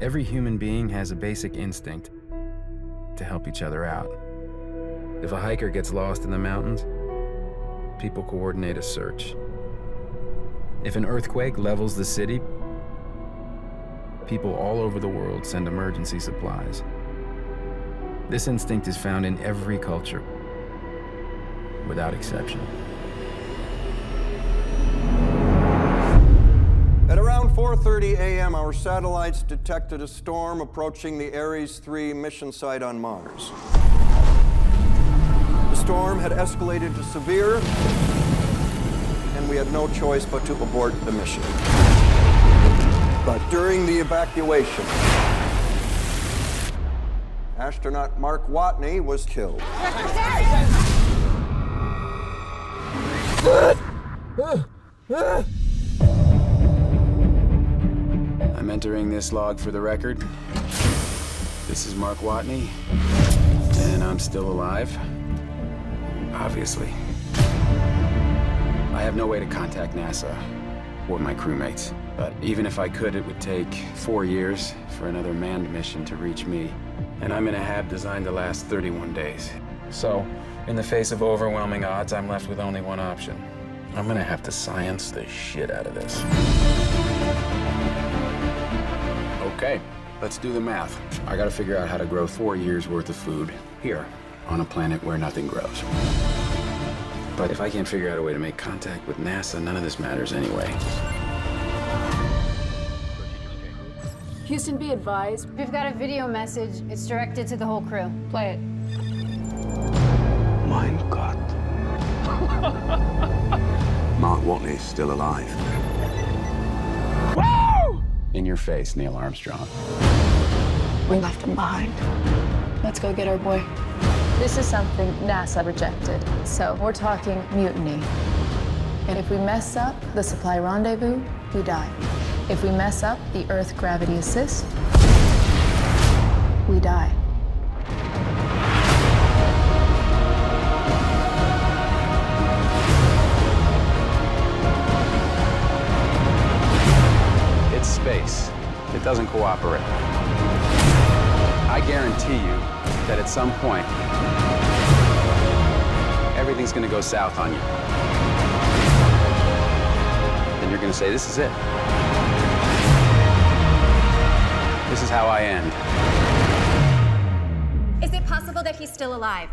Every human being has a basic instinct to help each other out. If a hiker gets lost in the mountains, people coordinate a search. If an earthquake levels the city, people all over the world send emergency supplies. This instinct is found in every culture, without exception. 4:30 a.m., our satellites detected a storm approaching the Ares 3 mission site on Mars. The storm had escalated to severe, and we had no choice but to abort the mission. But during the evacuation, astronaut Mark Watney was killed. I'm entering this log for the record. This is Mark Watney, and I'm still alive. Obviously. I have no way to contact NASA or my crewmates, but even if I could, it would take four years for another manned mission to reach me. And I'm in a hab designed to last 31 days. So, in the face of overwhelming odds, I'm left with only one option. I'm gonna have to science the shit out of this. Okay, let's do the math. I gotta figure out how to grow four years worth of food here on a planet where nothing grows. But if I can't figure out a way to make contact with NASA, none of this matters anyway. Houston, be advised. We've got a video message. It's directed to the whole crew. Play it. Mein Gott. Mark Watney's still alive. In your face, Neil Armstrong. We left him behind. Let's go get our boy. This is something NASA rejected. So we're talking mutiny. And if we mess up the supply rendezvous, we die. If we mess up the Earth gravity assist, we die. It doesn't cooperate. I guarantee you that at some point, everything's gonna go south on you. And you're gonna say, this is it. This is how I end. Is it possible that he's still alive?